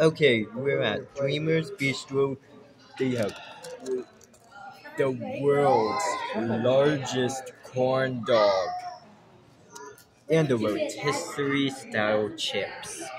Okay, we're at Dreamers Bistro. They have the world's largest corn dog and the rotisserie style chips.